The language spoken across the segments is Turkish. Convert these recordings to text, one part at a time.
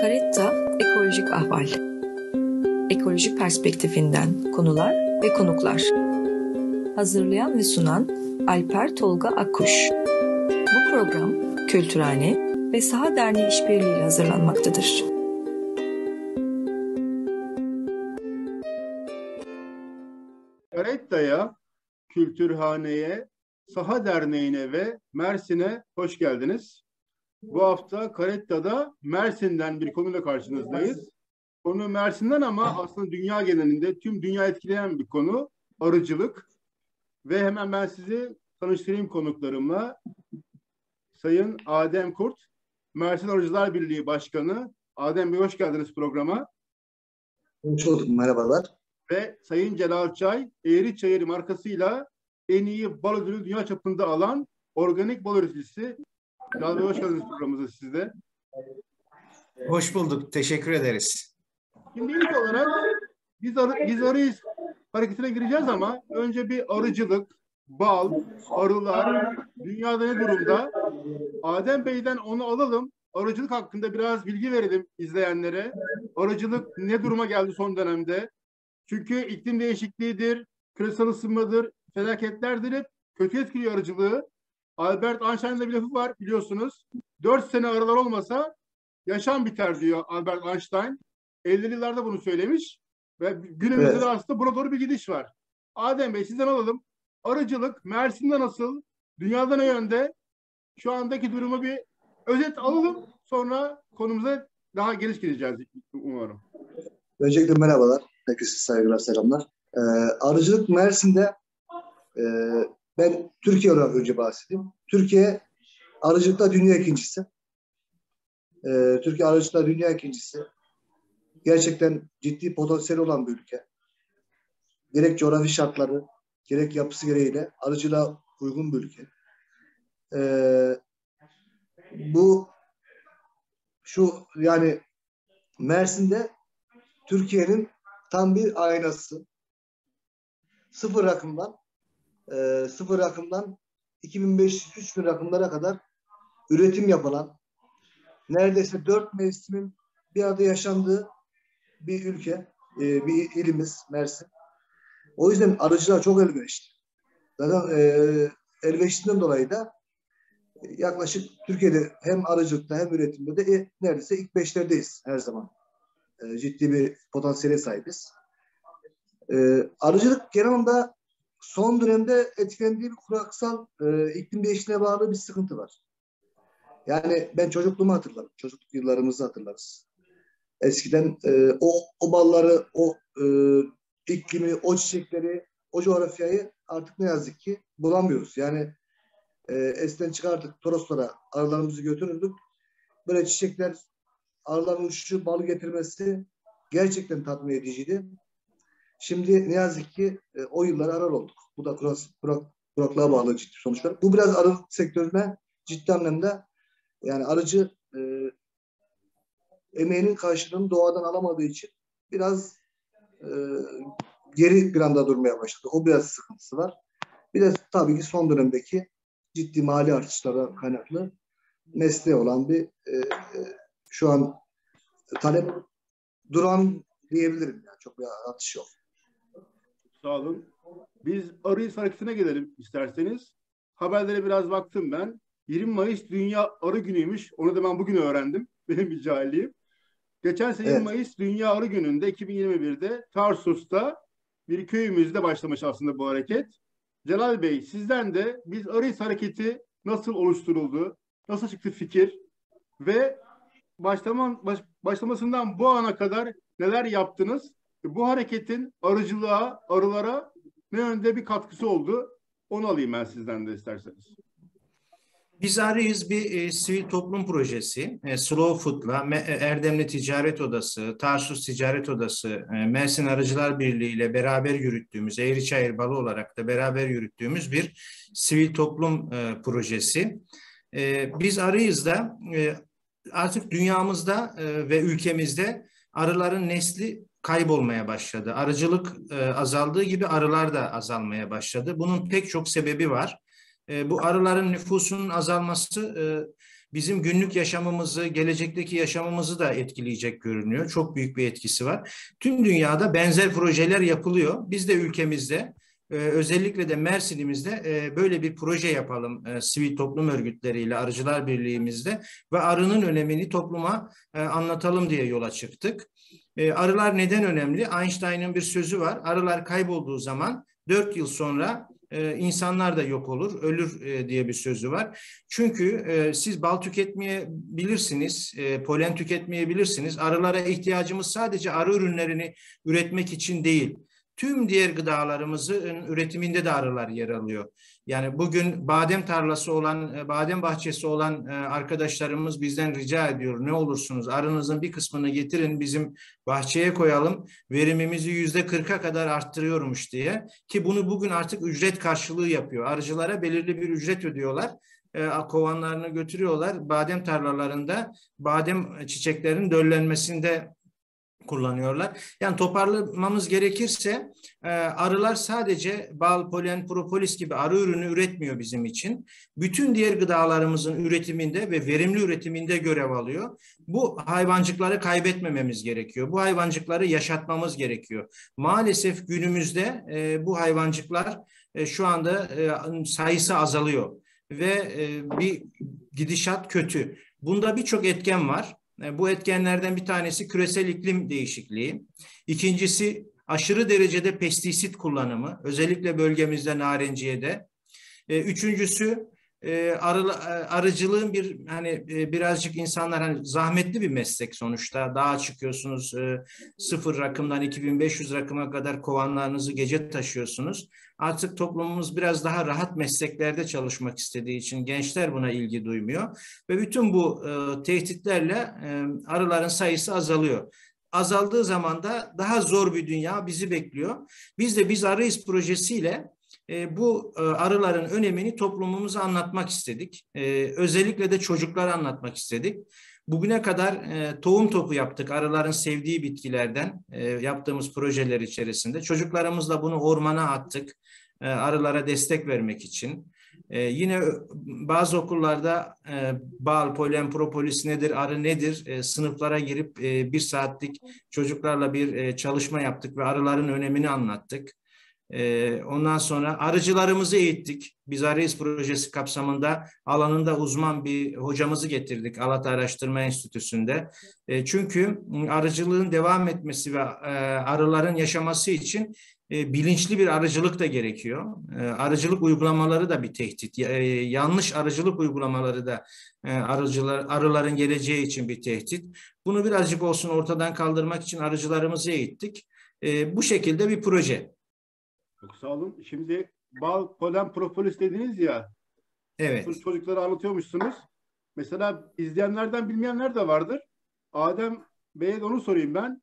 Karetta Ekolojik Ahval Ekoloji perspektifinden konular ve konuklar Hazırlayan ve sunan Alper Tolga Akkuş Bu program Kültürhane ve Saha Derneği işbirliğiyle hazırlanmaktadır. Karetta'ya, Kültürhane'ye, Saha Derneği'ne ve Mersin'e hoş geldiniz. Bu hafta Karetta'da Mersin'den bir konuyla karşınızdayız. Konu Mersin'den ama aslında dünya genelinde tüm dünya etkileyen bir konu arıcılık. Ve hemen ben sizi tanıştırayım konuklarımla. Sayın Adem Kurt, Mersin Arıcılar Birliği Başkanı. Adem Bey hoş geldiniz programa. Hoş bulduk, merhabalar. Ve Sayın Celal Çay, Eğri Çayır markasıyla en iyi bal ödülü dünya çapında alan organik bal üreticisi. Bey hoş geldiniz programımıza sizde. Hoş bulduk, teşekkür ederiz. Şimdi ilk olarak biz, arı, biz arıyız hareketine gireceğiz ama önce bir arıcılık, bal, arılar, dünyada ne durumda? Adem Bey'den onu alalım. Arıcılık hakkında biraz bilgi verelim izleyenlere. Arıcılık ne duruma geldi son dönemde? Çünkü iklim değişikliğidir, küresel ısınmadır, felaketlerdir hep kötü etkiliyor arıcılığı. Albert Einstein'ın bir lafı var biliyorsunuz. Dört sene arılar olmasa yaşam biter diyor Albert Einstein. 50'li yıllarda bunu söylemiş. Ve günümüzde evet. de aslında buna doğru bir gidiş var. Adem Bey sizden alalım. Arıcılık Mersin'de nasıl? Dünyada ne yönde? Şu andaki durumu bir özet alalım. Sonra konumuza daha geniş gireceğiz umarım. Öncelikle merhabalar. Herkese saygılar, selamlar. Ee, arıcılık Mersin'de e, ben Türkiye olarak önce bahsedeyim. Türkiye arıcılıkta dünya ikincisi. Ee, Türkiye arıcılıkta dünya ikincisi. Gerçekten ciddi potansiyel olan bir ülke. Gerek coğrafi şartları, gerek yapısı gereğiyle arıcılığa uygun bir ülke. Ee, bu şu yani Mersin'de Türkiye'nin tam bir aynası. Sıfır rakımdan e, sıfır rakımdan 2500-3000 rakımlara kadar üretim yapılan neredeyse dört mevsimin bir arada yaşandığı bir ülke, e, bir ilimiz Mersin. O yüzden arıcılar çok elverişli. Zaten e, elverişliğinden dolayı da yaklaşık Türkiye'de hem arıcılıkta hem üretimde de e, neredeyse ilk beşlerdeyiz her zaman. E, ciddi bir potansiyele sahibiz. E, arıcılık genel anlamda son dönemde etkilendiği bir kuraksal e, iklim değişikliğine bağlı bir sıkıntı var. Yani ben çocukluğumu hatırlarım. Çocukluk yıllarımızı hatırlarız. Eskiden e, o, o balları, o e, iklimi, o çiçekleri, o coğrafyayı artık ne yazık ki bulamıyoruz. Yani e, eskiden çıkardık Toroslara arılarımızı götürürdük. Böyle çiçekler arıların uçuşu, balı getirmesi gerçekten tatmin ediciydi. Şimdi ne yazık ki e, o yılları arar olduk. Bu da kurak, kurak, kuraklığa bağlı ciddi sonuçlar. Bu biraz arı sektörüne ciddi anlamda yani arıcı e, emeğinin karşılığını doğadan alamadığı için biraz e, geri planda durmaya başladı. O biraz sıkıntısı var. Bir de tabii ki son dönemdeki ciddi mali artışlara kaynaklı mesleği olan bir e, e, şu an talep duran diyebilirim. Yani çok bir artış yok. Sağ olun. Biz arı hareketine gelelim isterseniz. Haberlere biraz baktım ben. 20 Mayıs Dünya Arı Günü'ymüş. Onu da ben bugün öğrendim. Benim bir cahilliğim. Geçen sene evet. Mayıs Dünya Arı Günü'nde 2021'de Tarsus'ta bir köyümüzde başlamış aslında bu hareket. Celal Bey sizden de biz Arıyız hareketi nasıl oluşturuldu? Nasıl çıktı fikir? Ve başlama, baş, başlamasından bu ana kadar neler yaptınız? Bu hareketin arıcılığa, arılara ne yönde bir katkısı oldu? Onu alayım ben sizden de isterseniz. Biz arıyız bir e, sivil toplum projesi. E, Slow Food'la e, Erdemli Ticaret Odası, Tarsus Ticaret Odası, e, Mersin Arıcılar Birliği ile beraber yürüttüğümüz, Eğriçayır Balı olarak da beraber yürüttüğümüz bir sivil toplum e, projesi. E, biz arıyız da e, artık dünyamızda e, ve ülkemizde arıların nesli kaybolmaya başladı. Arıcılık e, azaldığı gibi arılar da azalmaya başladı. Bunun pek çok sebebi var. E, bu arıların nüfusunun azalması e, bizim günlük yaşamımızı, gelecekteki yaşamımızı da etkileyecek görünüyor. Çok büyük bir etkisi var. Tüm dünyada benzer projeler yapılıyor. Biz de ülkemizde ee, özellikle de Mersin'imizde e, böyle bir proje yapalım e, sivil toplum örgütleriyle, Arıcılar Birliği'mizde ve arının önemini topluma e, anlatalım diye yola çıktık. E, arılar neden önemli? Einstein'ın bir sözü var. Arılar kaybolduğu zaman dört yıl sonra e, insanlar da yok olur, ölür e, diye bir sözü var. Çünkü e, siz bal tüketmeyebilirsiniz, e, polen tüketmeyebilirsiniz. Arılara ihtiyacımız sadece arı ürünlerini üretmek için değil tüm diğer gıdalarımızın üretiminde de arılar yer alıyor. Yani bugün badem tarlası olan, e, badem bahçesi olan e, arkadaşlarımız bizden rica ediyor. Ne olursunuz arınızın bir kısmını getirin bizim bahçeye koyalım. Verimimizi yüzde kırka kadar arttırıyormuş diye. Ki bunu bugün artık ücret karşılığı yapıyor. Arıcılara belirli bir ücret ödüyorlar e, kovanlarını götürüyorlar. Badem tarlalarında badem çiçeklerin döllenmesinde kullanıyorlar. Yani toparlamamız gerekirse e, arılar sadece bal, polen, propolis gibi arı ürünü üretmiyor bizim için. Bütün diğer gıdalarımızın üretiminde ve verimli üretiminde görev alıyor. Bu hayvancıkları kaybetmememiz gerekiyor. Bu hayvancıkları yaşatmamız gerekiyor. Maalesef günümüzde e, bu hayvancıklar e, şu anda e, sayısı azalıyor ve e, bir gidişat kötü. Bunda birçok etken var. E, bu etkenlerden bir tanesi küresel iklim değişikliği. İkincisi aşırı derecede pestisit kullanımı, özellikle bölgemizde Narenciye'de. E, üçüncüsü e, arı, arıcılığın bir hani birazcık insanlar hani zahmetli bir meslek sonuçta. Dağa çıkıyorsunuz sıfır rakımdan 2500 rakıma kadar kovanlarınızı gece taşıyorsunuz. Artık toplumumuz biraz daha rahat mesleklerde çalışmak istediği için gençler buna ilgi duymuyor. Ve bütün bu e, tehditlerle e, arıların sayısı azalıyor. Azaldığı zaman da daha zor bir dünya bizi bekliyor. Biz de Biz Arıyız projesiyle e, bu e, arıların önemini toplumumuza anlatmak istedik. E, özellikle de çocuklara anlatmak istedik. Bugüne kadar e, tohum topu yaptık arıların sevdiği bitkilerden e, yaptığımız projeler içerisinde. Çocuklarımızla bunu ormana attık e, arılara destek vermek için. E, yine bazı okullarda e, bal, polen, propolis nedir, arı nedir e, sınıflara girip e, bir saatlik çocuklarla bir e, çalışma yaptık ve arıların önemini anlattık. Ee, ondan sonra arıcılarımızı eğittik. Biz Arıyız projesi kapsamında alanında uzman bir hocamızı getirdik Alat Araştırma Enstitüsü'nde. Ee, çünkü arıcılığın devam etmesi ve e, arıların yaşaması için e, bilinçli bir arıcılık da gerekiyor. E, arıcılık uygulamaları da bir tehdit. yanlış arıcılık uygulamaları da arıcılar, arıların geleceği için bir tehdit. Bunu birazcık olsun ortadan kaldırmak için arıcılarımızı eğittik. bu şekilde bir proje. Çok sağ olun. Şimdi bal, polen, propolis dediniz ya. Evet. Çocuklara anlatıyormuşsunuz. Mesela izleyenlerden bilmeyenler de vardır. Adem Bey'e de onu sorayım ben.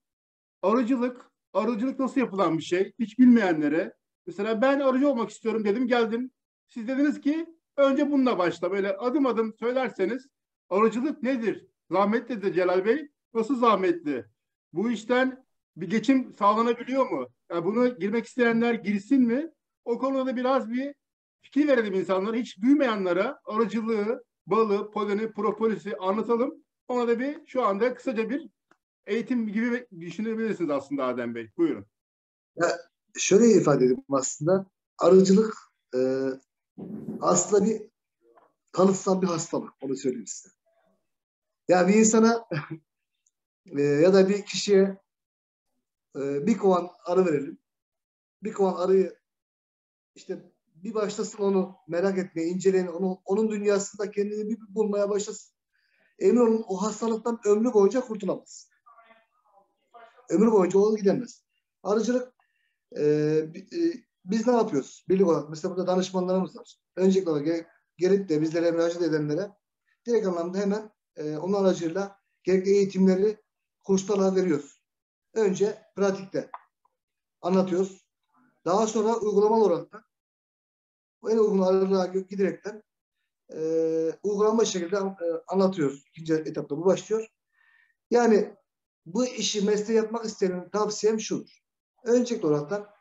Arıcılık, arıcılık nasıl yapılan bir şey? Hiç bilmeyenlere. Mesela ben arıcı olmak istiyorum dedim geldim. Siz dediniz ki önce bununla başla. Böyle adım adım söylerseniz arıcılık nedir? Zahmetli de Celal Bey. Nasıl zahmetli? Bu işten bir geçim sağlanabiliyor mu? Yani bunu girmek isteyenler girsin mi? O konuda biraz bir fikir verelim insanlara. Hiç duymayanlara arıcılığı, balı, poleni, propolisi anlatalım. Ona da bir şu anda kısaca bir eğitim gibi düşünebilirsiniz aslında Adem Bey. Buyurun. Ya şöyle ifade edeyim aslında. Arıcılık e, aslında bir kanıtsal bir hastalık. Onu söyleyeyim size. Yani bir insana e, ya da bir kişiye e, bir kovan arı verelim. Bir kovan arıyı işte bir başlasın onu merak etmeye, inceleyin, onu, onun dünyasında kendini bir bulmaya başlasın. Emin olun o hastalıktan ömrü boyunca kurtulamaz. Ömrü boyunca o gidemez. Arıcılık e, e, biz ne yapıyoruz? Birlik olarak mesela burada danışmanlarımız var. Öncelikle olarak gelip de bizlere müracaat edenlere direkt anlamda hemen e, onun aracıyla gerekli eğitimleri kurslarla veriyoruz. Önce pratikte anlatıyoruz. Daha sonra uygulamalı olarak da en uygun aralığa giderekten e, uygulama şekilde e, anlatıyoruz. İkinci etapta bu başlıyor. Yani bu işi mesleği yapmak isteyen tavsiyem şudur. Öncelikli olarak da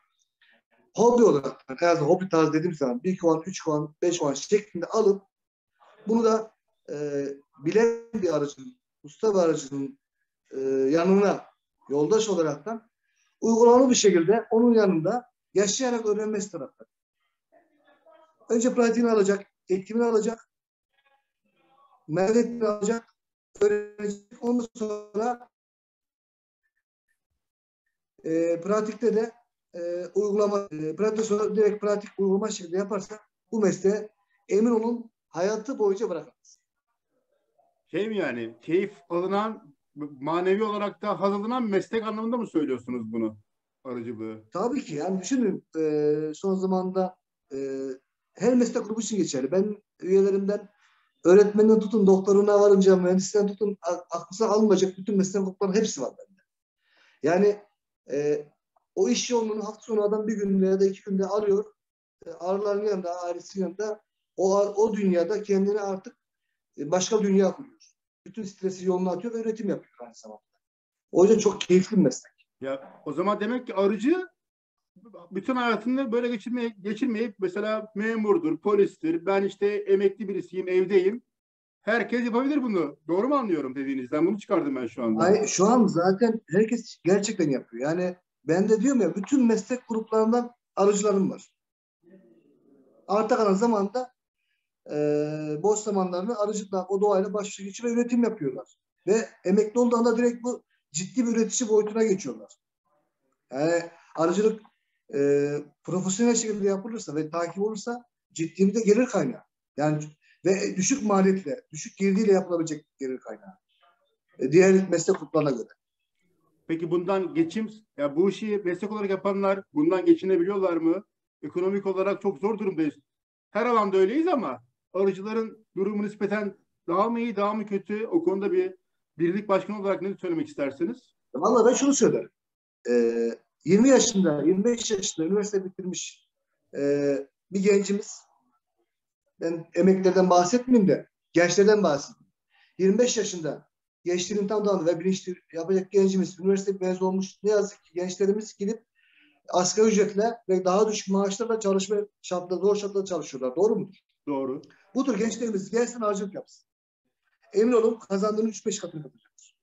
hobi olarak en azından hobi tarzı dediğim zaman bir kovan, üç kovan, beş kovan şeklinde alıp bunu da e, bilen bir aracın, usta bir aracının e, yanına yoldaş olaraktan uygulamalı bir şekilde onun yanında yaşayarak öğrenmesi taraftar. Önce pratiğini alacak, eğitimini alacak, mevletini alacak, öğrenecek. Ondan sonra e, pratikte de e, uygulama, e, pratik sonra direkt pratik uygulama şekilde yaparsa bu mesleğe emin olun hayatı boyunca bırakamaz. Şey mi yani keyif alınan manevi olarak da haz alınan meslek anlamında mı söylüyorsunuz bunu? Arıcılığı. Tabii ki yani düşünün e, son zamanda e, her meslek grubu için geçerli. Ben üyelerimden öğretmeninden tutun doktoruna varınca mühendisinden tutun aklınıza alınmayacak bütün meslek gruplarının hepsi var bende. Yani e, o iş yoğunluğunu hafta sonu adam bir günde ya da iki günde arıyor. E, ağrıların yanında, ailesinin yanında o, o dünyada kendini artık e, başka dünya kuruyor. Bütün stresi yoluna atıyor ve üretim yapıyor aynı zamanda. O yüzden çok keyifli bir meslek. Ya o zaman demek ki arıcı bütün hayatını böyle geçirmeye, geçirmeyip mesela memurdur, polistir, ben işte emekli birisiyim, evdeyim. Herkes yapabilir bunu. Doğru mu anlıyorum dediğinizden? Bunu çıkardım ben şu anda. Ay, şu an zaten herkes gerçekten yapıyor. Yani ben de diyorum ya bütün meslek gruplarından arıcılarım var. Arta kalan zamanda e, boş zamanlarını arıcılıkla, o doğayla baş geçirip üretim yapıyorlar. Ve emekli olduğunda direkt bu ciddi bir üretici boyutuna geçiyorlar. Yani arıcılık e, profesyonel şekilde yapılırsa ve takip olursa ciddi bir de gelir kaynağı. Yani ve düşük maliyetle, düşük girdiyle yapılabilecek gelir kaynağı. E, diğer meslek gruplarına göre. Peki bundan geçim, ya bu işi meslek olarak yapanlar bundan geçinebiliyorlar mı? Ekonomik olarak çok zor durumdayız. Her alanda öyleyiz ama arıcıların durumu nispeten daha mı iyi, daha mı kötü? O konuda bir birlik başkanı olarak ne söylemek istersiniz? Vallahi ben şunu söylerim. Ee, 20 yaşında, 25 yaşında üniversite bitirmiş e, bir gencimiz ben emeklilerden bahsetmeyeyim de gençlerden bahsedeyim. 25 yaşında gençliğin tam tamamı ve bilinçli yapacak gencimiz, üniversite mezun olmuş ne yazık ki gençlerimiz gidip asgari ücretle ve daha düşük maaşlarla çalışma şartları, zor şartlarda çalışıyorlar. Doğru mudur? Doğru. Bu tür gençlerimiz gelsin harcılık yapsın. Emin olun kazandığının 3-5 katını yapacaktır.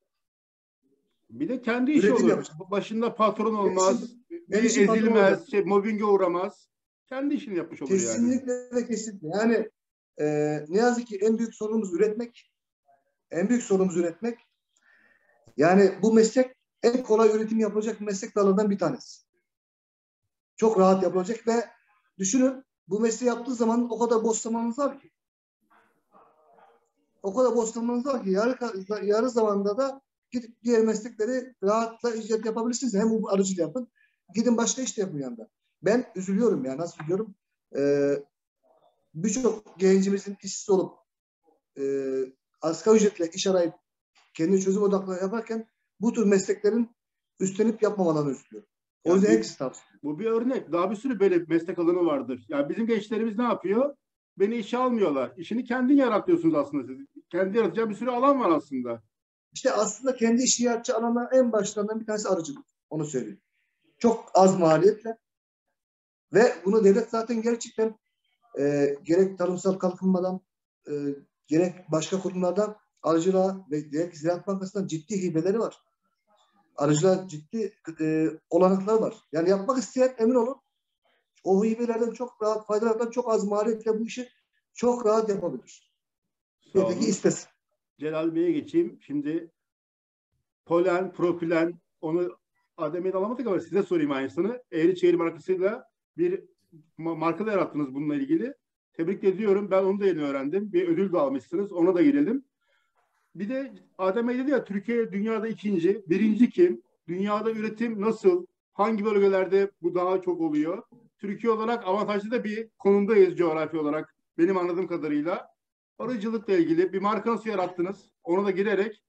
Bir de kendi işi Üretim olur. Yapacak. Başında patron olmaz, bir ezilmez, şey, mobbinge uğramaz. Kendi işini yapmış olur kesinlikle yani. Kesinlikle kesinlikle. Yani e, ne yazık ki en büyük sorunumuz üretmek. En büyük sorunumuz üretmek. Yani bu meslek en kolay üretim yapılacak meslek dalından bir tanesi. Çok rahat yapılacak ve düşünün bu mesleği yaptığı zaman o kadar boş zamanınız var ki. O kadar boş zamanınız var ki yarı, yarı zamanda da gidip diğer meslekleri rahatla icra yapabilirsiniz. Hem bu arıcılık yapın. Gidin başka iş de yapın yanında. Ben üzülüyorum ya nasıl üzülüyorum? Ee, Birçok gencimizin işsiz olup e, asgari ücretle iş arayıp kendi çözüm odaklı yaparken bu tür mesleklerin üstlenip yapmamalarını üzülüyorum. O yüzden hepsi tavsiye. Bu bir örnek. Daha bir sürü böyle meslek alanı vardır. Yani bizim gençlerimiz ne yapıyor? Beni işe almıyorlar. İşini kendin yaratıyorsunuz aslında siz. Kendi yaratacağı bir sürü alan var aslında. İşte aslında kendi işi yaratacağı alanlar en başlarından bir tanesi arıcılık. Onu söyleyeyim. Çok az maliyetle ve bunu devlet zaten gerçekten e, gerek tarımsal kalkınmadan e, gerek başka kurumlardan arıcılığa ve gerek Ziraat Bankası'ndan ciddi hibeleri var. Arıcılığa ciddi e, olanaklar var. Yani yapmak isteyen emin olun o hibelerden çok rahat faydalardan çok az maliyetle bu işi çok rahat yapabilir. Yeter ki istesin. Celal Bey'e geçeyim. Şimdi polen, propilen onu Adem'e alamadık ama size sorayım aynısını. Eğri markasıyla bir marka da yarattınız bununla ilgili. Tebrik ediyorum. Ben onu da yeni öğrendim. Bir ödül de almışsınız. Ona da girelim. Bir de Adem Bey dedi ya Türkiye dünyada ikinci. Birinci kim? Dünyada üretim nasıl? Hangi bölgelerde bu daha çok oluyor? Türkiye olarak avantajlı da bir konumdayız coğrafi olarak. Benim anladığım kadarıyla. Arıcılıkla ilgili bir marka nasıl yarattınız? Ona da girerek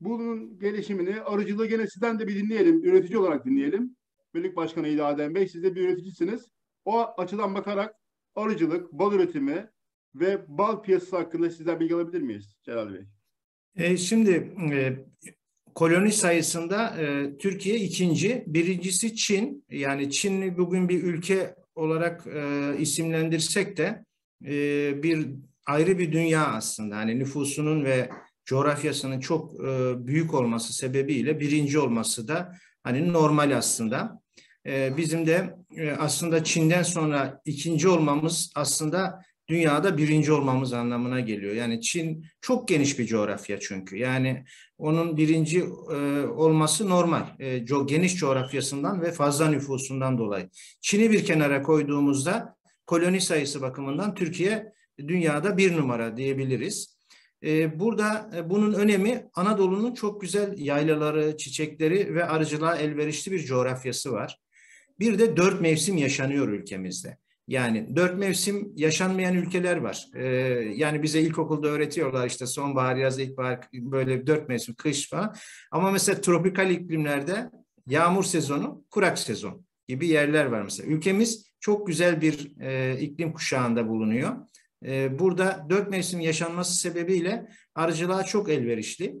bunun gelişimini, arıcılığı gene sizden de bir dinleyelim. Üretici olarak dinleyelim. Bölük Başkanı Adem Bey. Siz de bir üreticisiniz. O açıdan bakarak arıcılık, bal üretimi ve bal piyasası hakkında sizden bilgi alabilir miyiz Celal Bey? E, şimdi e, koloni sayısında e, Türkiye ikinci. Birincisi Çin. Yani Çin'i bugün bir ülke olarak e, isimlendirsek de e, bir ayrı bir dünya aslında. Hani nüfusunun ve coğrafyasının çok e, büyük olması sebebiyle birinci olması da hani normal aslında. E, bizim de e, aslında Çin'den sonra ikinci olmamız aslında dünyada birinci olmamız anlamına geliyor. Yani Çin çok geniş bir coğrafya çünkü. Yani onun birinci e, olması normal. E, co geniş coğrafyasından ve fazla nüfusundan dolayı. Çin'i bir kenara koyduğumuzda koloni sayısı bakımından Türkiye dünyada bir numara diyebiliriz. E, burada e, bunun önemi Anadolu'nun çok güzel yaylaları, çiçekleri ve arıcılığa elverişli bir coğrafyası var. Bir de dört mevsim yaşanıyor ülkemizde. Yani dört mevsim yaşanmayan ülkeler var. Ee, yani bize ilkokulda öğretiyorlar işte sonbahar, yaz, ilkbahar böyle dört mevsim, kış falan. Ama mesela tropikal iklimlerde yağmur sezonu, kurak sezon gibi yerler var mesela. Ülkemiz çok güzel bir e, iklim kuşağında bulunuyor. E, burada dört mevsim yaşanması sebebiyle arıcılığa çok elverişli.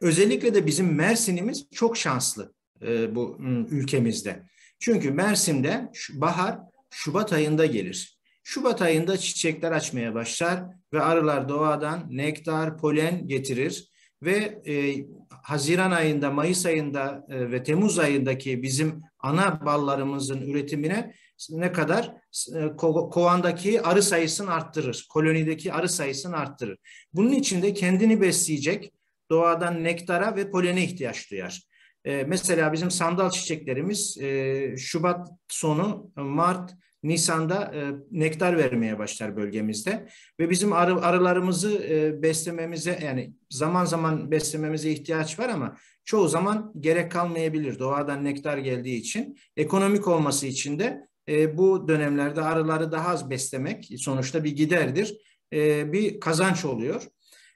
Özellikle de bizim Mersin'imiz çok şanslı e, bu ülkemizde. Çünkü Mersin'de bahar Şubat ayında gelir. Şubat ayında çiçekler açmaya başlar ve arılar doğadan nektar, polen getirir ve e, Haziran ayında, Mayıs ayında e, ve Temmuz ayındaki bizim ana ballarımızın üretimine ne kadar e, ko kovandaki arı sayısını arttırır. Kolonideki arı sayısını arttırır. Bunun için de kendini besleyecek doğadan nektara ve polene ihtiyaç duyar. E, mesela bizim sandal çiçeklerimiz e, Şubat sonu, Mart, Nisan'da e, nektar vermeye başlar bölgemizde ve bizim arı, arılarımızı e, beslememize yani zaman zaman beslememize ihtiyaç var ama çoğu zaman gerek kalmayabilir doğadan nektar geldiği için ekonomik olması için de e, bu dönemlerde arıları daha az beslemek sonuçta bir giderdir e, bir kazanç oluyor.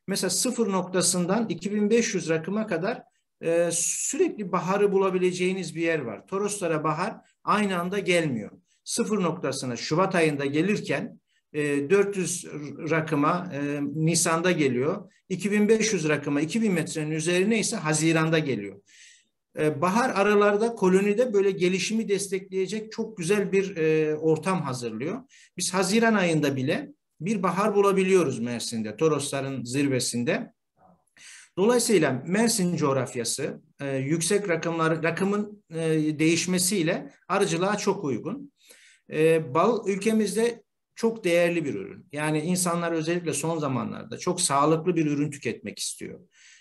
Mesela sıfır noktasından 2500 rakıma kadar e, sürekli baharı bulabileceğiniz bir yer var. Toroslara bahar aynı anda gelmiyor. Sıfır noktasına Şubat ayında gelirken e, 400 rakıma e, Nisan'da geliyor. 2500 rakıma 2000 metrenin üzerine ise Haziran'da geliyor. E, bahar aralarda kolonide böyle gelişimi destekleyecek çok güzel bir e, ortam hazırlıyor. Biz Haziran ayında bile bir bahar bulabiliyoruz Mersin'de, Torosların zirvesinde. Dolayısıyla Mersin coğrafyası e, yüksek rakımlar rakımın e, değişmesiyle arıcılığa çok uygun. E, bal ülkemizde çok değerli bir ürün. Yani insanlar özellikle son zamanlarda çok sağlıklı bir ürün tüketmek istiyor.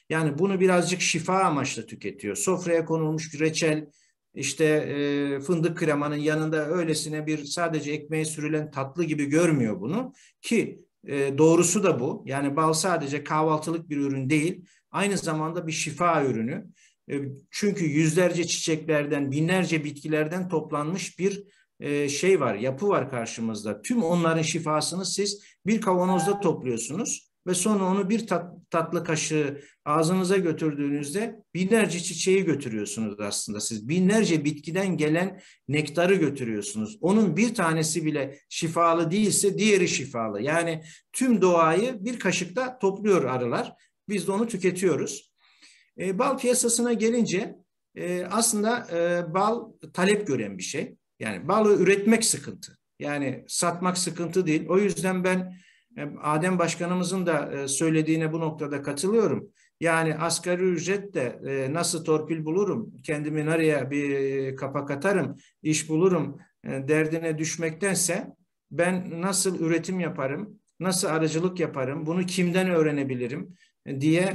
Yani bunu birazcık şifa amaçlı tüketiyor. Sofraya konulmuş bir reçel, işte e, fındık kremanın yanında öylesine bir sadece ekmeğe sürülen tatlı gibi görmüyor bunu. Ki e, doğrusu da bu. Yani bal sadece kahvaltılık bir ürün değil aynı zamanda bir şifa ürünü. E, çünkü yüzlerce çiçeklerden, binlerce bitkilerden toplanmış bir e, şey var, yapı var karşımızda. Tüm onların şifasını siz bir kavanozda topluyorsunuz ve sonra onu bir tat, tatlı kaşığı ağzınıza götürdüğünüzde binlerce çiçeği götürüyorsunuz aslında siz. Binlerce bitkiden gelen nektarı götürüyorsunuz. Onun bir tanesi bile şifalı değilse diğeri şifalı. Yani tüm doğayı bir kaşıkta topluyor arılar biz de onu tüketiyoruz. E, bal piyasasına gelince e, aslında e, bal talep gören bir şey. Yani balı üretmek sıkıntı. Yani satmak sıkıntı değil. O yüzden ben e, Adem Başkanımızın da e, söylediğine bu noktada katılıyorum. Yani asgari ücret de e, nasıl torpil bulurum, kendimi nereye bir kapak atarım, iş bulurum derdine düşmektense ben nasıl üretim yaparım, nasıl aracılık yaparım, bunu kimden öğrenebilirim, diye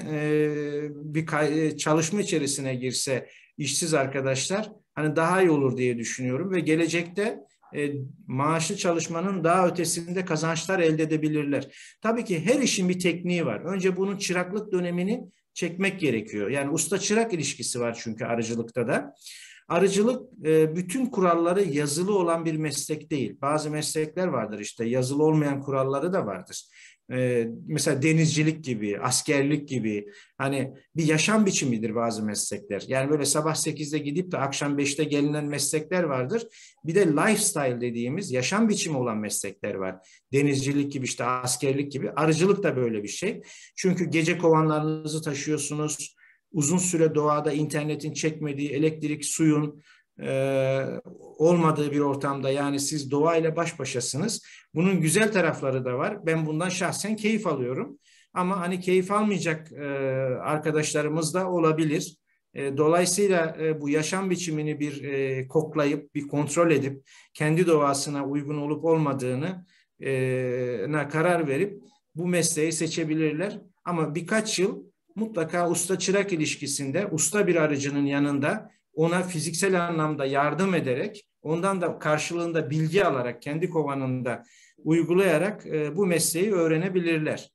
bir çalışma içerisine girse işsiz arkadaşlar hani daha iyi olur diye düşünüyorum ve gelecekte maaşlı çalışmanın daha ötesinde kazançlar elde edebilirler. Tabii ki her işin bir tekniği var. Önce bunun çıraklık dönemini çekmek gerekiyor. Yani usta çırak ilişkisi var çünkü arıcılıkta da. Arıcılık bütün kuralları yazılı olan bir meslek değil. Bazı meslekler vardır işte yazılı olmayan kuralları da vardır e, mesela denizcilik gibi, askerlik gibi hani bir yaşam biçimidir bazı meslekler. Yani böyle sabah 8'de gidip de akşam 5'te gelinen meslekler vardır. Bir de lifestyle dediğimiz yaşam biçimi olan meslekler var. Denizcilik gibi işte askerlik gibi. Arıcılık da böyle bir şey. Çünkü gece kovanlarınızı taşıyorsunuz. Uzun süre doğada internetin çekmediği elektrik, suyun, e, olmadığı bir ortamda yani siz doğayla baş başasınız. Bunun güzel tarafları da var. Ben bundan şahsen keyif alıyorum. Ama hani keyif almayacak e, arkadaşlarımız da olabilir. E, dolayısıyla e, bu yaşam biçimini bir e, koklayıp, bir kontrol edip kendi doğasına uygun olup olmadığını e, karar verip bu mesleği seçebilirler. Ama birkaç yıl mutlaka usta-çırak ilişkisinde usta bir arıcının yanında ona fiziksel anlamda yardım ederek ondan da karşılığında bilgi alarak kendi kovanında uygulayarak e, bu mesleği öğrenebilirler.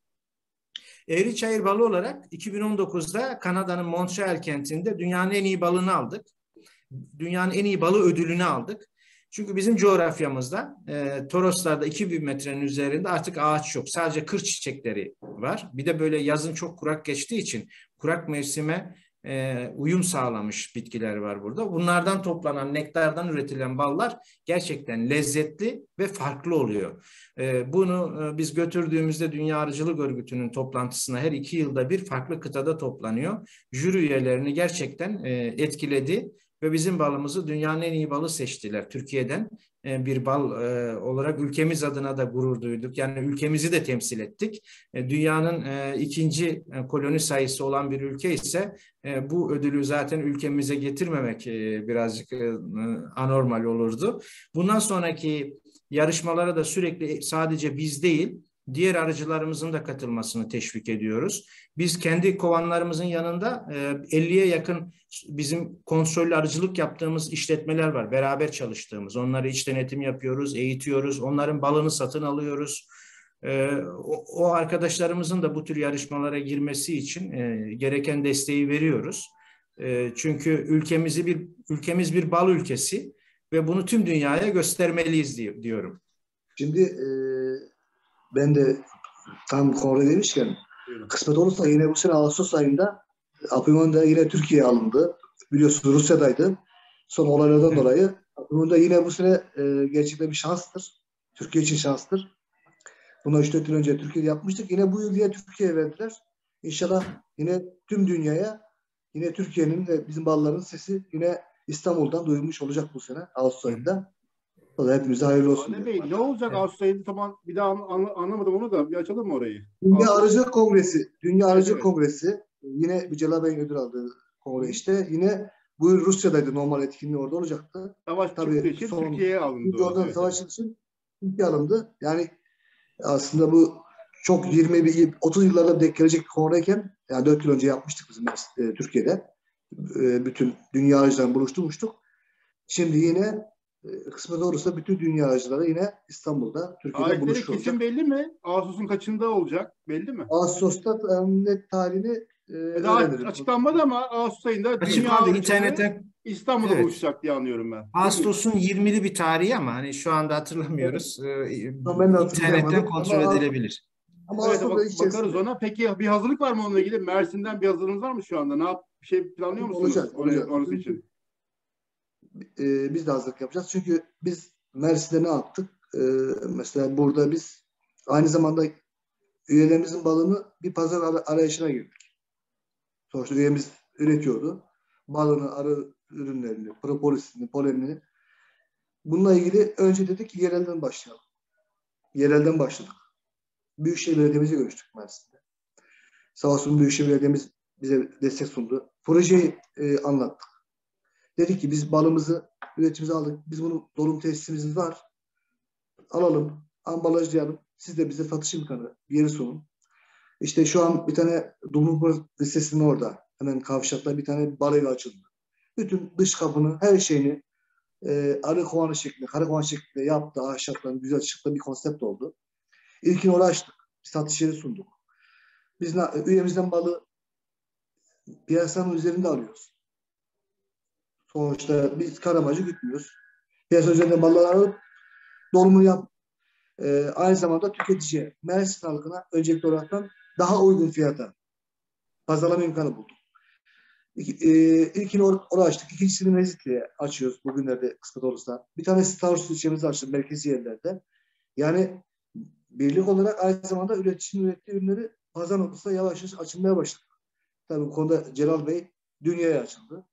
Eğri çayır balı olarak 2019'da Kanada'nın Montreal kentinde dünyanın en iyi balını aldık. Dünyanın en iyi balı ödülünü aldık. Çünkü bizim coğrafyamızda e, Toroslar'da 2000 metrenin üzerinde artık ağaç yok. Sadece kır çiçekleri var. Bir de böyle yazın çok kurak geçtiği için kurak mevsime e, uyum sağlamış bitkiler var burada. Bunlardan toplanan nektardan üretilen ballar gerçekten lezzetli ve farklı oluyor. E, bunu e, biz götürdüğümüzde Dünya Arıcılık Örgütü'nün toplantısına her iki yılda bir farklı kıtada toplanıyor. Jüri üyelerini gerçekten e, etkiledi ve bizim balımızı dünyanın en iyi balı seçtiler Türkiye'den bir bal e, olarak ülkemiz adına da gurur duyduk. Yani ülkemizi de temsil ettik. E, dünyanın ikinci koloni sayısı olan bir ülke ise bu ödülü zaten ülkemize getirmemek birazcık anormal olurdu. Bundan sonraki yarışmalara da sürekli sadece biz değil diğer arıcılarımızın da katılmasını teşvik ediyoruz. Biz kendi kovanlarımızın yanında 50'ye yakın bizim kontrollü arıcılık yaptığımız işletmeler var. Beraber çalıştığımız. Onları iç denetim yapıyoruz, eğitiyoruz. Onların balını satın alıyoruz. O, arkadaşlarımızın da bu tür yarışmalara girmesi için gereken desteği veriyoruz. Çünkü ülkemizi bir ülkemiz bir bal ülkesi ve bunu tüm dünyaya göstermeliyiz diyorum. Şimdi e, ben de tam konu demişken kısmet olursa yine bu sene Ağustos ayında Apimon'da yine Türkiye alındı. Biliyorsunuz Rusya'daydı. Son olaylardan evet. dolayı Apimon'da yine bu sene e, gerçekten bir şanstır. Türkiye için şanstır. Bunu 3-4 yıl önce Türkiye'de yapmıştık. Yine bu yıl yine Türkiye'ye verdiler. İnşallah yine tüm dünyaya yine Türkiye'nin ve bizim balların sesi yine İstanbul'dan duyulmuş olacak bu sene Ağustos ayında. Da hepimize hayırlı olsun. Bey ne olacak evet. Ağustos tamam bir daha an, anlamadım onu da bir açalım mı orayı? Dünya Arıcılık Kongresi. Dünya Arıcılık evet. Kongresi. Yine Yücel Bey'in ödül aldığı kongre işte. Yine bu yıl Rusya'daydı normal etkinliği orada olacaktı. Savaş Tabii çıktığı için son, Türkiye'ye alındı. Oradan evet. savaş için Türkiye alındı. Yani aslında bu çok 20 30 yıllarda denk gelecek bir kongreyken yani 4 yıl önce yapmıştık bizim e, Türkiye'de. E, bütün dünya arıcılarını buluşturmuştuk. Şimdi yine kısmet olursa bütün dünya aracıları yine İstanbul'da, Türkiye'de buluşacak. kesin belli mi? Ağustos'un kaçında olacak? Belli mi? Ağustos'ta net tarihini e, e daha açıklanmadı ama Ağustos ayında dünya internetten İstanbul'da evet. buluşacak diye anlıyorum ben. Ağustos'un 20'li bir tarihi ama hani şu anda hatırlamıyoruz. Evet. Ee, internetten kontrol ama, edilebilir. Ama evet, bak, bakarız ona. Peki bir hazırlık var mı onunla ilgili? Mersin'den bir hazırlığınız var mı şu anda? Ne yap bir şey planlıyor musunuz? Olacak, olacak. Orası için e, biz de hazırlık yapacağız. Çünkü biz Mersin'de ne yaptık? E, mesela burada biz aynı zamanda üyelerimizin balını bir pazar arayışına girdik. Sonuçta üyemiz üretiyordu. Balını, arı ürünlerini, propolisini, polenini. Bununla ilgili önce dedik ki yerelden başlayalım. Yerelden başladık. Büyükşehir Belediye'mize görüştük Mersin'de. Sağ olsun Büyükşehir Belediye'miz bize destek sundu. Projeyi e, anlattık. Dedik ki biz balımızı üretimimizi aldık. Biz bunu dolum tesisimiz var. Alalım, ambalajlayalım. Siz de bize satış imkanı bir yeri sunun. İşte şu an bir tane Dumlupınar Lisesi'nin orada hemen kavşakta bir tane bal evi açıldı. Bütün dış kapını, her şeyini e, arı kovanı şeklinde, karı kovanı şeklinde yaptı. Ahşaptan güzel çıktı bir konsept oldu. İlkini açtık. Satış yeri sunduk. Biz üyemizden balı piyasanın üzerinde alıyoruz. Sonuçta biz karamacı gütmüyoruz. Piyasa üzerinde mallar alıp dolumu yap. Ee, aynı zamanda tüketiciye, Mersin halkına öncelikli olarak daha uygun fiyata pazarlama imkanı bulduk. İlk, e, ilkini or oraya açtık. İkincisini Mezitli'ye açıyoruz bugünlerde kısmet olursa. Bir tanesi Tarsus ilçemizi açtık merkezi yerlerde. Yani birlik olarak aynı zamanda üreticinin ürettiği ürünleri pazar noktasında yavaş yavaş açılmaya başladı. Tabii bu konuda Celal Bey dünyaya açıldı.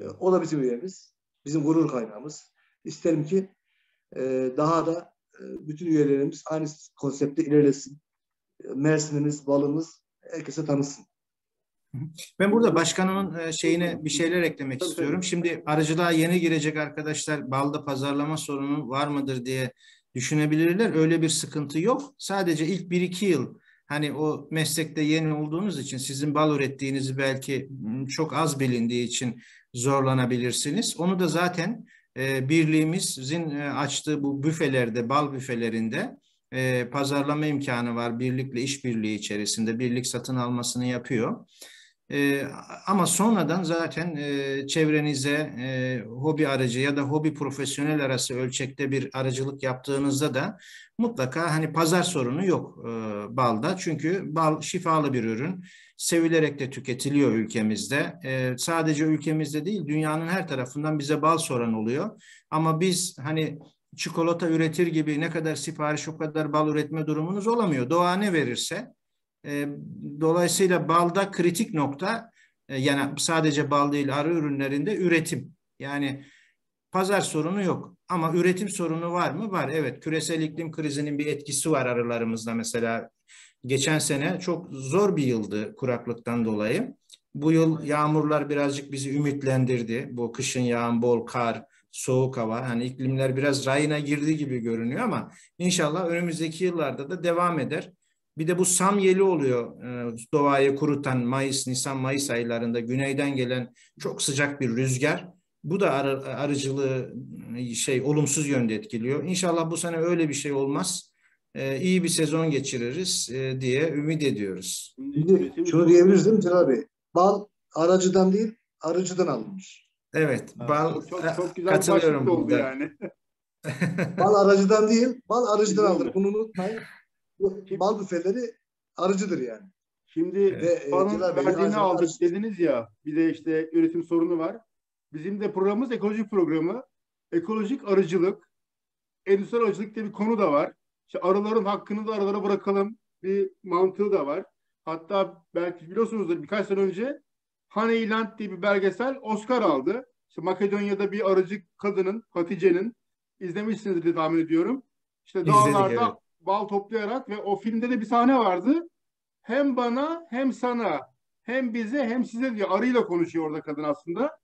Evet. O da bizim üyemiz. bizim gurur kaynağımız. İsterim ki e, daha da e, bütün üyelerimiz aynı konsepte ilerlesin. Mersin'imiz, balımız herkese tanısın. Ben burada başkanımın e, şeyine bir şeyler eklemek Tabii, istiyorum. tabii. Şimdi arıcılığa yeni girecek arkadaşlar balda pazarlama sorunu var mıdır diye düşünebilirler. Öyle bir sıkıntı yok. Sadece ilk 1-2 yıl hani o meslekte yeni olduğunuz için sizin bal ürettiğinizi belki çok az bilindiği için zorlanabilirsiniz. Onu da zaten e, birliğimizin e, açtığı bu büfelerde, bal büfelerinde e, pazarlama imkanı var. Birlikle işbirliği içerisinde birlik satın almasını yapıyor. E, ama sonradan zaten e, çevrenize e, hobi aracı ya da hobi profesyonel arası ölçekte bir aracılık yaptığınızda da mutlaka hani pazar sorunu yok e, balda. Çünkü bal şifalı bir ürün. Sevilerek de tüketiliyor ülkemizde. E, sadece ülkemizde değil dünyanın her tarafından bize bal soran oluyor. Ama biz hani çikolata üretir gibi ne kadar sipariş o kadar bal üretme durumunuz olamıyor. Doğa ne verirse e, dolayısıyla balda kritik nokta e, yani sadece bal değil arı ürünlerinde üretim. Yani pazar sorunu yok ama üretim sorunu var mı? Var. Evet küresel iklim krizinin bir etkisi var arılarımızda mesela. Geçen sene çok zor bir yıldı kuraklıktan dolayı. Bu yıl yağmurlar birazcık bizi ümitlendirdi. Bu kışın yağan bol kar, soğuk hava. Hani iklimler biraz rayına girdi gibi görünüyor ama inşallah önümüzdeki yıllarda da devam eder. Bir de bu samyeli oluyor e, doğayı kurutan Mayıs, Nisan, Mayıs aylarında güneyden gelen çok sıcak bir rüzgar. Bu da arı, arıcılığı e, şey olumsuz yönde etkiliyor. İnşallah bu sene öyle bir şey olmaz. E, iyi bir sezon geçiririz e, diye ümit ediyoruz. Şimdi şunu diyebiliriz değil mi Celal Bey? Bal aracıdan değil, arıcıdan alınmış. Evet, bal çok, çok, çok güzel bir katılıyorum başlık oldu burada. yani. Bal aracıdan değil, bal arıcıdan oldu. Bunu unutmayın. Bu bal büfeleri arıcıdır yani. Şimdi Ve, e, Celal Bey, verdiğini aldık Arıcı- dediniz ya. Bir de işte üretim sorunu var. Bizim de programımız ekolojik programı. Ekolojik arıcılık, endüstriyel arıcılık diye bir konu da var. İşte arıların hakkını da arılara bırakalım bir mantığı da var. Hatta belki biliyorsunuzdur birkaç sene önce Honeyland diye bir belgesel Oscar aldı. İşte Makedonya'da bir arıcı kadının, Hatice'nin izlemişsinizdir diye tahmin ediyorum. İşte İzledik, dağlarda evet. Bal toplayarak ve o filmde de bir sahne vardı. Hem bana hem sana hem bize hem size diyor. Arıyla konuşuyor orada kadın aslında.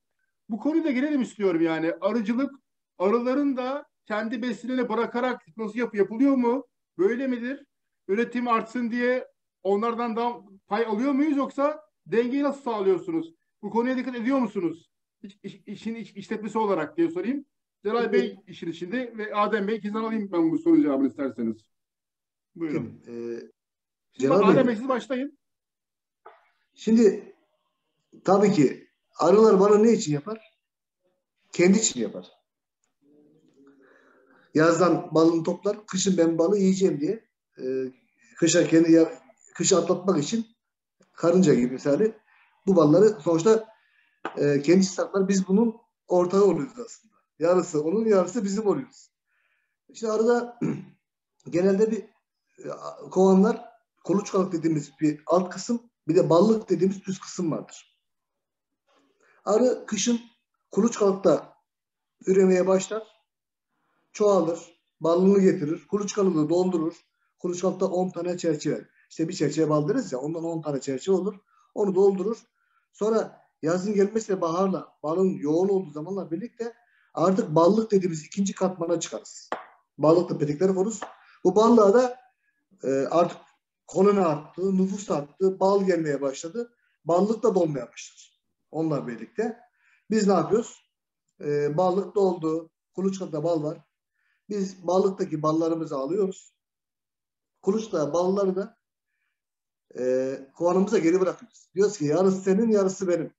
Bu konuda gelelim istiyorum yani. Arıcılık arıların da kendi besinini bırakarak nasıl yap yapılıyor mu? Böyle midir? Üretim artsın diye onlardan daha pay alıyor muyuz yoksa dengeyi nasıl sağlıyorsunuz? Bu konuya dikkat ediyor musunuz? İş, iş- işin iş- işletmesi olarak diye sorayım. Celal Bey işin içinde ve Adem Bey ikizden alayım ben bu sorunun cevabını isterseniz. Buyurun. Ee, bak, Bey siz başlayın. Şimdi tabii ki arılar bana ne için yapar? Kendi için yapar. Yazdan balını toplar, kışın ben balı yiyeceğim diye e, kışa kendi ya, kışı atlatmak için karınca gibi misali bu balları sonuçta e, kendisi saklar. Biz bunun ortağı oluyoruz aslında. Yarısı onun yarısı bizim oluyoruz. İşte arada genelde bir kovanlar kuluçkalık dediğimiz bir alt kısım bir de ballık dediğimiz üst kısım vardır. Arı kışın kuluçkalıkta üremeye başlar. Çoğalır. Ballını getirir. Kuluçkalığı doldurur. Kuluçkalıkta 10 tane çerçeve. İşte bir çerçeve bal deriz ya ondan 10 tane çerçeve olur. Onu doldurur. Sonra yazın gelmesiyle baharla balın yoğun olduğu zamanla birlikte artık ballık dediğimiz ikinci katmana çıkarız. Ballıklı petekleri koruz. Bu ballığa da e, artık koloni arttı, nüfus arttı, bal gelmeye başladı. Ballık da dolmaya başlar. Onunla birlikte. Biz ne yapıyoruz? Ee, ballık doldu. Kuluçkada bal var. Biz ballıktaki ballarımızı alıyoruz. Kuluçkada balları da e, kovanımıza geri bırakıyoruz. Diyoruz ki yarısı senin, yarısı benim.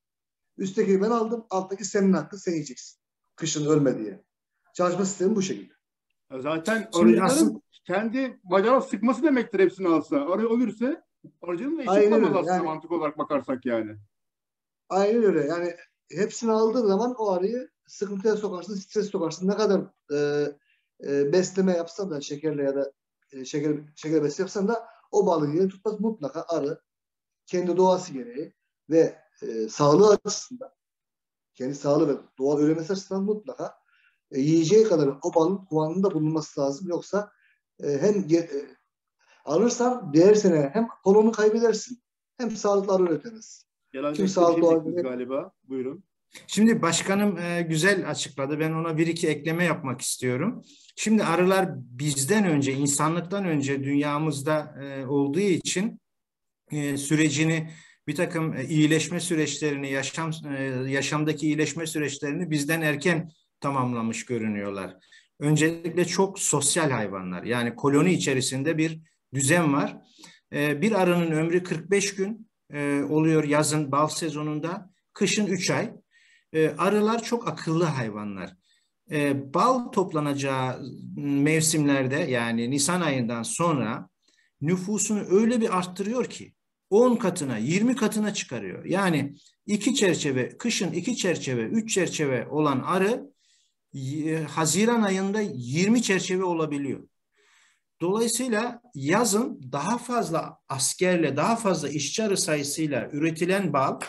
Üstteki ben aldım, alttaki senin hakkı sen yiyeceksin. Kışın ölme diye. Çalışma sistemi bu şekilde. Ya Zaten arıcıların kendi bacağı sıkması demektir hepsini alsa. Arı ölürse arıcının da işi Aynen kalmaz öyle, aslında yani- mantık olarak bakarsak yani. Aynen öyle. Yani hepsini aldığın zaman o arıyı sıkıntıya sokarsın, stres sokarsın. Ne kadar e, e, besleme yapsan da şekerle ya da e, şeker şeker besi yapsan da o balığı yine tutmaz. Mutlaka arı kendi doğası gereği ve e, sağlığı açısından kendi sağlığı ve doğal üremesi açısından mutlaka e, yiyeceği kadar o balın kıvamında bulunması lazım. Yoksa e, hem e, alırsan diğer sene hem kolonu kaybedersin hem sağlıklı arı üretemezsin. Tüm sağlıklı şey galiba. Buyurun. Şimdi başkanım e, güzel açıkladı. Ben ona bir iki ekleme yapmak istiyorum. Şimdi arılar bizden önce, insanlıktan önce dünyamızda e, olduğu için e, sürecini bir takım e, iyileşme süreçlerini, yaşam e, yaşamdaki iyileşme süreçlerini bizden erken tamamlamış görünüyorlar. Öncelikle çok sosyal hayvanlar. Yani koloni içerisinde bir düzen var. E, bir arının ömrü 45 gün e, oluyor yazın bal sezonunda, kışın 3 ay. E, arılar çok akıllı hayvanlar. E, bal toplanacağı mevsimlerde yani Nisan ayından sonra nüfusunu öyle bir arttırıyor ki 10 katına 20 katına çıkarıyor. Yani iki çerçeve kışın iki çerçeve üç çerçeve olan arı Haziran ayında 20 çerçeve olabiliyor. Dolayısıyla yazın daha fazla askerle, daha fazla işçi arı sayısıyla üretilen bal,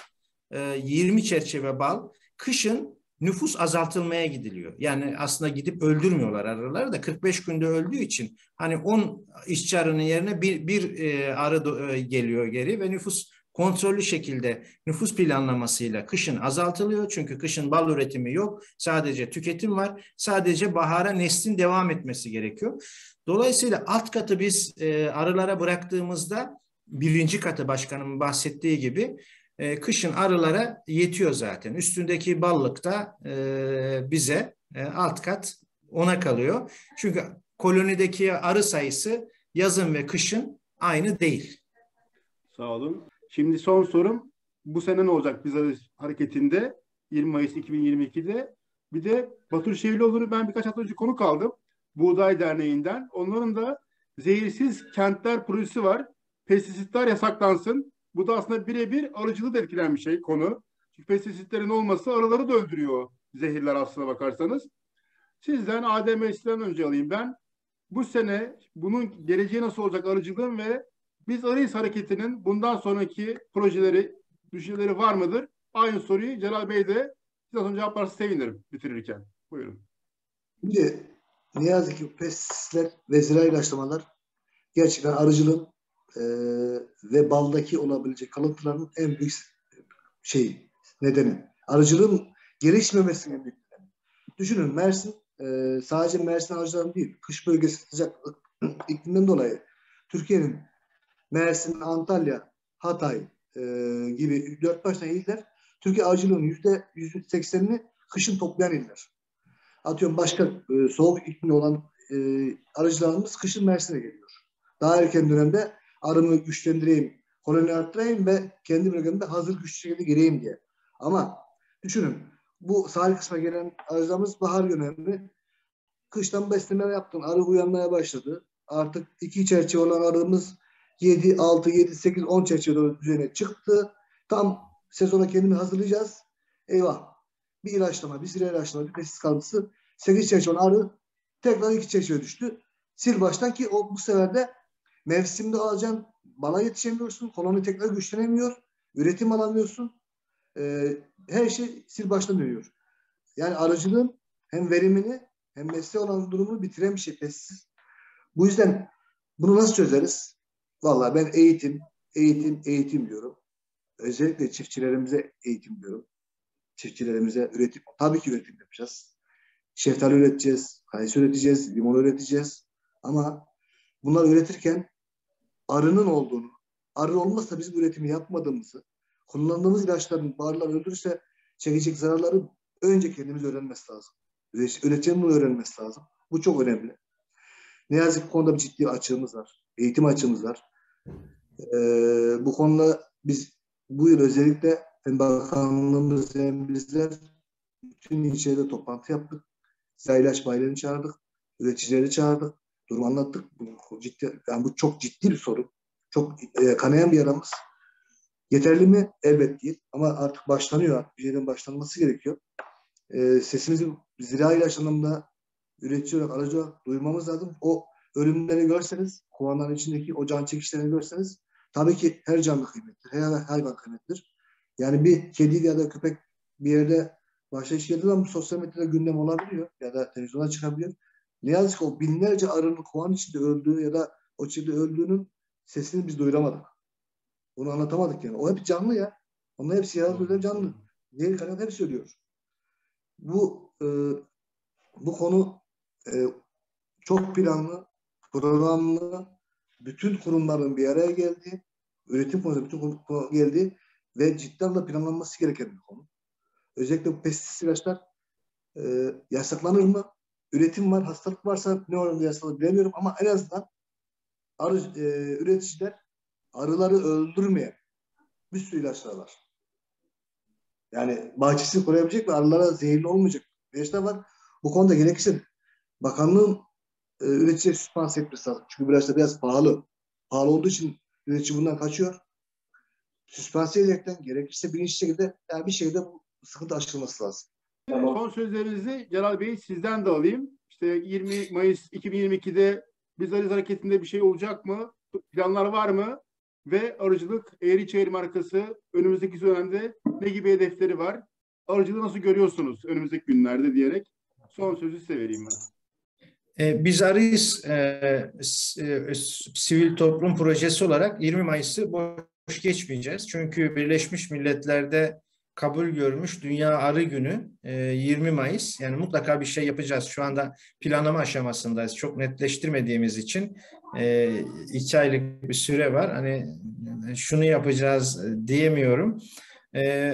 20 çerçeve bal, kışın nüfus azaltılmaya gidiliyor. Yani aslında gidip öldürmüyorlar arıları da 45 günde öldüğü için hani 10 işçi arının yerine bir, bir e, arı e, geliyor geri ve nüfus kontrollü şekilde nüfus planlamasıyla kışın azaltılıyor. Çünkü kışın bal üretimi yok. Sadece tüketim var. Sadece bahara neslin devam etmesi gerekiyor. Dolayısıyla alt katı biz e, arılara bıraktığımızda birinci katı başkanımın bahsettiği gibi e, kışın arılara yetiyor zaten. Üstündeki ballık da e, bize e, alt kat ona kalıyor. Çünkü kolonideki arı sayısı yazın ve kışın aynı değil. Sağ olun. Şimdi son sorum bu sene ne olacak biz hareketinde 20 Mayıs 2022'de bir de Batur Şevlioğlu'nu ben birkaç hafta önce konu kaldım. Buğday Derneği'nden. Onların da zehirsiz kentler projesi var. Pestisitler yasaklansın. Bu da aslında birebir arıcılığı da etkilen bir şey konu. Çünkü pestisitlerin olması arıları da öldürüyor zehirler aslına bakarsanız. Sizden Adem Mesleğen önce alayım ben. Bu sene bunun geleceği nasıl olacak arıcılığın ve biz Arıyız Hareketi'nin bundan sonraki projeleri, düşünceleri var mıdır? Aynı soruyu Celal Bey de size sonra cevaplarsa sevinirim bitirirken. Buyurun. Şimdi ne yazık ki pestisler ve zira ilaçlamalar gerçekten arıcılığın e, ve baldaki olabilecek kalıntıların en büyük şey nedeni. Arıcılığın gelişmemesinin nedeni. Düşünün Mersin e, sadece Mersin arıcıların değil, kış bölgesi sıcaklık iklimden dolayı Türkiye'nin Mersin, Antalya, Hatay e, gibi 4-5 tane iller Türkiye arıcılığının yüzde 80'ini kışın toplayan iller. Atıyorum başka e, soğuk iklimli olan e, arıcılarımız kışın Mersin'e geliyor. Daha erken dönemde arımı güçlendireyim, koloni arttırayım ve kendi bölgemde hazır güçlü şekilde gireyim diye. Ama düşünün bu sahil kısma gelen arıcılarımız bahar dönemi kıştan besleme yaptın. Arı uyanmaya başladı. Artık iki çerçeve olan arımız 7, 6, 7, 8, 10 çerçeve üzerine çıktı. Tam sezona kendimi hazırlayacağız. Eyvah. Bir ilaçlama, bir sıra ilaçlama, bir pesis kalıntısı. 8 çerçeve arı tekrar 2 çerçeve düştü. Sil baştan ki o bu sefer de mevsimde alacaksın. Bana yetişemiyorsun. Koloni tekrar güçlenemiyor. Üretim alamıyorsun. Ee, her şey sil baştan dönüyor. Yani aracılığın hem verimini hem mesleği olan durumu bitiren bir şey pestisit. Bu yüzden bunu nasıl çözeriz? Vallahi ben eğitim, eğitim, eğitim diyorum. Özellikle çiftçilerimize eğitim diyorum. Çiftçilerimize üretim, tabii ki üretim yapacağız. Şeftali üreteceğiz, kayısı üreteceğiz, limon üreteceğiz. Ama bunları üretirken arının olduğunu, arı olmazsa biz bu üretimi yapmadığımızı, kullandığımız ilaçların bağırlar öldürürse çekecek zararları önce kendimiz öğrenmesi lazım. Üreteceğim bunu öğrenmesi lazım. Bu çok önemli. Ne yazık ki konuda bir ciddi açığımız var. Eğitim açığımız var. Ee, bu konuda biz bu yıl özellikle hem bakanlığımız hem bizler bütün ilçede toplantı yaptık. Saylaç baylarını çağırdık. Üreticileri çağırdık. Durumu anlattık. Bu, ciddi, yani bu çok ciddi bir sorun. Çok e, kanayan bir yaramız. Yeterli mi? Elbet değil. Ama artık başlanıyor. Bir şeyden başlanması gerekiyor. E, sesimizi zira ilaç anlamında üretici olarak, aracı olarak duyurmamız lazım. O ölümleri görseniz, kovanların içindeki o can çekişlerini görseniz tabii ki her canlı kıymetlidir. Her hayvan kıymetlidir. Yani bir kedi ya da köpek bir yerde başka iş zaman bu sosyal medyada gündem olabiliyor ya da televizyona çıkabiliyor. Ne yazık ki o binlerce arının kovan içinde öldüğü ya da o şekilde öldüğünün sesini biz duyuramadık. Onu anlatamadık yani. O hep canlı ya. Onlar hepsi yazılı canlı. Diğer kanal hep söylüyor. Bu e, bu konu e, çok planlı, programlı, bütün kurumların bir araya geldi. Üretim konusunda bütün kurum geldi ve cidden de planlanması gereken bir konu. Özellikle bu pestisit ilaçlar e, yasaklanır mı? Üretim var, hastalık varsa ne oranda yasaklanır bilemiyorum ama en azından arı, e, üreticiler arıları öldürmeyen bir sürü ilaçlar var. Yani bahçesini koruyabilecek ve arılara zehirli olmayacak ilaçlar var. Bu konuda gerekirse bakanlığın e, üreticiye süspans etmesi lazım. Çünkü bu ilaçlar biraz pahalı. Pahalı olduğu için üretici bundan kaçıyor. Süspansiye ederekten gerekirse bilinçli şekilde yani bir şekilde bu sıkıntı aşılması lazım. Son sözlerinizi Celal Bey sizden de alayım. İşte 20 Mayıs 2022'de biz Arız Hareketi'nde bir şey olacak mı? Planlar var mı? Ve arıcılık Eğriçayır markası önümüzdeki dönemde ne gibi hedefleri var? Arıcılığı nasıl görüyorsunuz önümüzdeki günlerde diyerek son sözü size vereyim ben. E, biz arıyız e, e, sivil toplum projesi olarak 20 Mayıs'ı boş geçmeyeceğiz. Çünkü Birleşmiş Milletler'de kabul görmüş Dünya Arı Günü 20 Mayıs. Yani mutlaka bir şey yapacağız. Şu anda planlama aşamasındayız. Çok netleştirmediğimiz için iki aylık bir süre var. Hani şunu yapacağız diyemiyorum.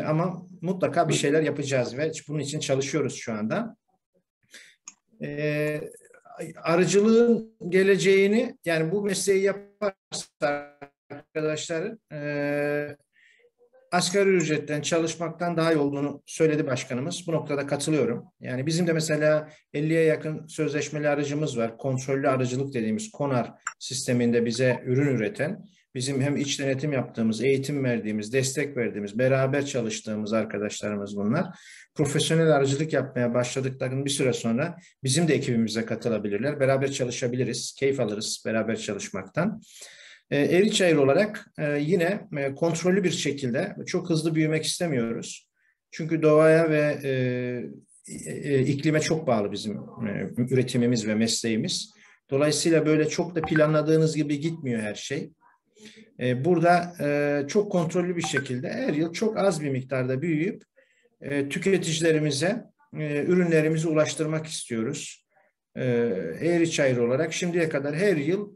Ama mutlaka bir şeyler yapacağız ve bunun için çalışıyoruz şu anda arıcılığın geleceğini yani bu mesleği yaparsa arkadaşlar e, asgari ücretten çalışmaktan daha iyi olduğunu söyledi başkanımız. Bu noktada katılıyorum. Yani bizim de mesela 50'ye yakın sözleşmeli arıcımız var. Kontrollü arıcılık dediğimiz KONAR sisteminde bize ürün üreten bizim hem iç denetim yaptığımız, eğitim verdiğimiz, destek verdiğimiz, beraber çalıştığımız arkadaşlarımız bunlar. Profesyonel aracılık yapmaya başladıklarının bir süre sonra bizim de ekibimize katılabilirler. Beraber çalışabiliriz, keyif alırız beraber çalışmaktan. Eriçayır olarak e, yine e, kontrollü bir şekilde çok hızlı büyümek istemiyoruz. Çünkü doğaya ve e, iklime çok bağlı bizim üretimimiz ve mesleğimiz. Dolayısıyla böyle çok da planladığınız gibi gitmiyor her şey. E, burada e, çok kontrollü bir şekilde her yıl çok az bir miktarda büyüyüp e, tüketicilerimize ürünlerimizi ulaştırmak istiyoruz. Eğri Çayır olarak şimdiye kadar her yıl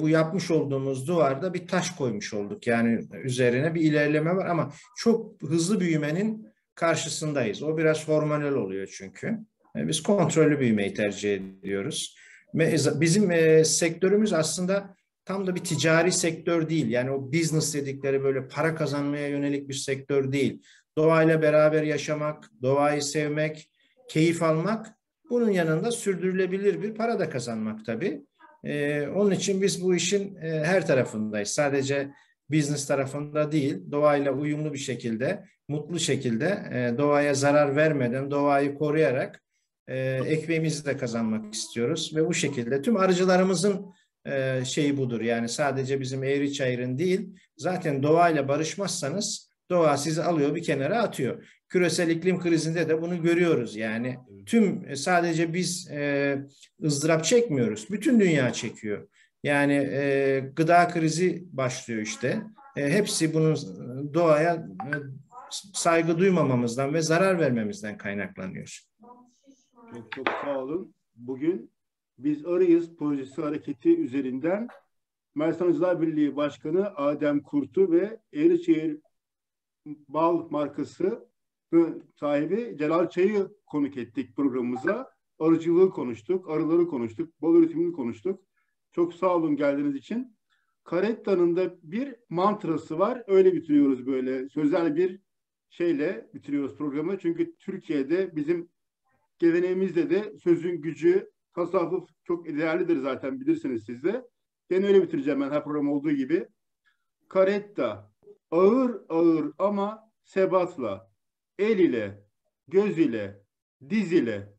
bu yapmış olduğumuz duvarda bir taş koymuş olduk. Yani üzerine bir ilerleme var ama çok hızlı büyümenin karşısındayız. O biraz hormonal oluyor çünkü. Biz kontrollü büyümeyi tercih ediyoruz. Bizim sektörümüz aslında tam da bir ticari sektör değil. Yani o business dedikleri böyle para kazanmaya yönelik bir sektör değil. Doğayla beraber yaşamak, doğayı sevmek, keyif almak bunun yanında sürdürülebilir bir para da kazanmak tabii. Ee, onun için biz bu işin e, her tarafındayız. Sadece business tarafında değil, doğayla uyumlu bir şekilde, mutlu şekilde e, doğaya zarar vermeden, doğayı koruyarak e, ekmeğimizi de kazanmak istiyoruz. Ve bu şekilde tüm arıcılarımızın e, şeyi budur. Yani sadece bizim eğri çayırın değil, zaten doğayla barışmazsanız doğa sizi alıyor bir kenara atıyor. Küresel iklim krizinde de bunu görüyoruz. Yani tüm e, sadece biz e, ızdırap çekmiyoruz. Bütün dünya çekiyor. Yani e, gıda krizi başlıyor işte. E, hepsi bunun doğaya e, saygı duymamamızdan ve zarar vermemizden kaynaklanıyor. Çok çok sağ olun. Bugün biz Arıyız projesi hareketi üzerinden Mersancılar Birliği Başkanı Adem Kurtu ve Eğriçehir Bal markası sahibi Celal Çay'ı konuk ettik programımıza. Arıcılığı konuştuk, arıları konuştuk, bal üretimini konuştuk. Çok sağ olun geldiğiniz için. Karetta'nın da bir mantrası var. Öyle bitiriyoruz böyle. Sözel bir şeyle bitiriyoruz programı. Çünkü Türkiye'de bizim geleneğimizde de sözün gücü, Tasavvuf çok değerlidir zaten bilirsiniz siz de. Gene öyle bitireceğim ben her program olduğu gibi. Karetta ağır ağır ama sebatla el ile, göz ile, diz ile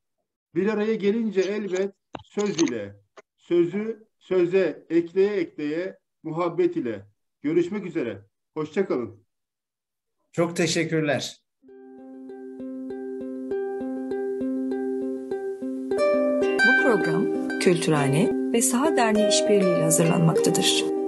bir araya gelince elbet söz ile, sözü söze ekleye ekleye muhabbet ile. Görüşmek üzere. Hoşçakalın. Çok teşekkürler. Kültürhane ve Saha Derneği işbirliğiyle hazırlanmaktadır.